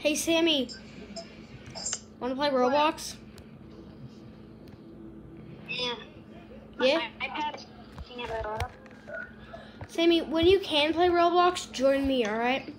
Hey, Sammy. Want to play Roblox? Yeah. Yeah? Sammy, when you can play Roblox, join me, alright?